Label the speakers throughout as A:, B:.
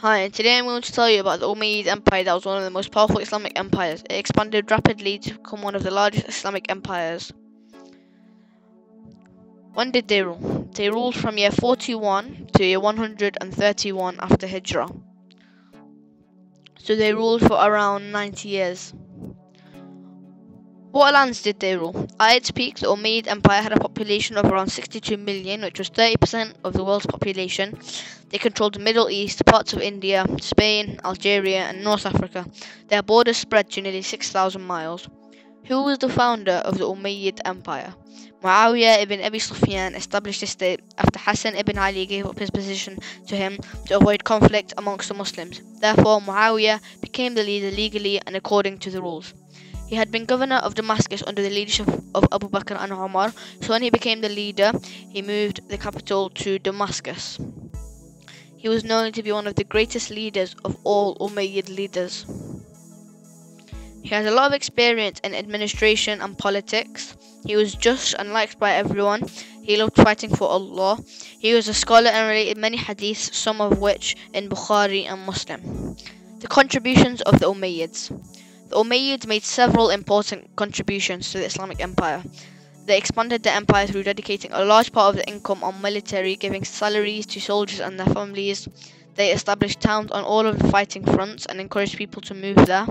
A: Hi, and today I'm going to tell you about the Umayyad Empire that was one of the most powerful Islamic empires. It expanded rapidly to become one of the largest Islamic empires. When did they rule? They ruled from year 41 to year 131 after Hijrah. So they ruled for around 90 years. What lands did they rule? At its peak, the Umayyad Empire had a population of around 62 million, which was 30% of the world's population. They controlled the Middle East, parts of India, Spain, Algeria, and North Africa. Their borders spread to nearly 6,000 miles. Who was the founder of the Umayyad Empire? Muawiyah ibn Abi Sufyan established the state after Hassan ibn Ali gave up his position to him to avoid conflict amongst the Muslims. Therefore, Muawiyah became the leader legally and according to the rules. He had been governor of Damascus under the leadership of Abu Bakr and Umar, so when he became the leader, he moved the capital to Damascus. He was known to be one of the greatest leaders of all Umayyad leaders. He has a lot of experience in administration and politics. He was just and liked by everyone. He loved fighting for Allah. He was a scholar and related many hadiths, some of which in Bukhari and Muslim. The contributions of the Umayyads. The Umayyads made several important contributions to the Islamic Empire. They expanded the empire through dedicating a large part of the income on military, giving salaries to soldiers and their families. They established towns on all of the fighting fronts and encouraged people to move there.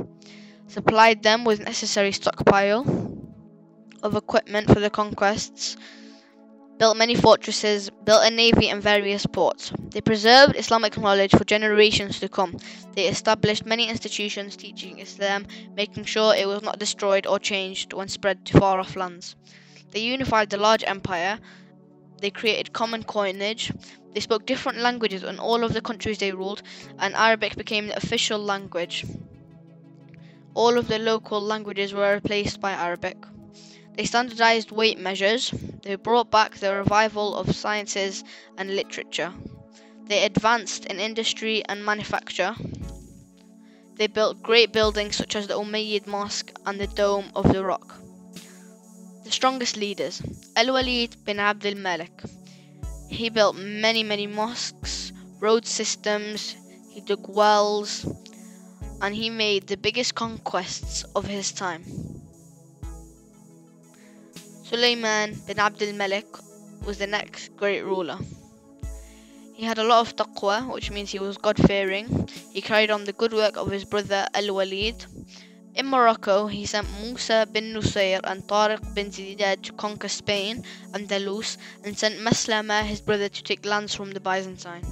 A: Supplied them with necessary stockpile of equipment for the conquests built many fortresses, built a navy and various ports. They preserved Islamic knowledge for generations to come. They established many institutions teaching Islam, making sure it was not destroyed or changed when spread to far off lands. They unified the large empire. They created common coinage. They spoke different languages in all of the countries they ruled, and Arabic became the official language. All of the local languages were replaced by Arabic. They standardized weight measures. They brought back the revival of sciences and literature. They advanced in industry and manufacture. They built great buildings such as the Umayyad Mosque and the Dome of the Rock. The strongest leaders Al Walid bin Abdul Malik. He built many, many mosques, road systems, he dug wells, and he made the biggest conquests of his time. Suleiman bin Abdul Malik was the next great ruler. He had a lot of taqwa, which means he was God fearing. He carried on the good work of his brother Al Walid. In Morocco, he sent Musa bin Nusayr and Tariq bin Ziyad to conquer Spain, and Andalus, and sent Maslama, his brother, to take lands from the Byzantine.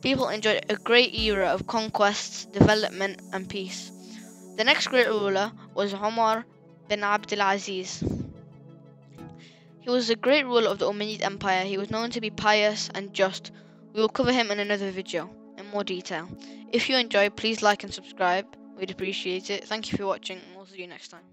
A: People enjoyed a great era of conquests, development, and peace. The next great ruler was Umar bin Abdul Aziz. He was a great ruler of the Umayyad Empire. He was known to be pious and just. We will cover him in another video in more detail. If you enjoyed, please like and subscribe. We'd appreciate it. Thank you for watching, and we'll see you next time.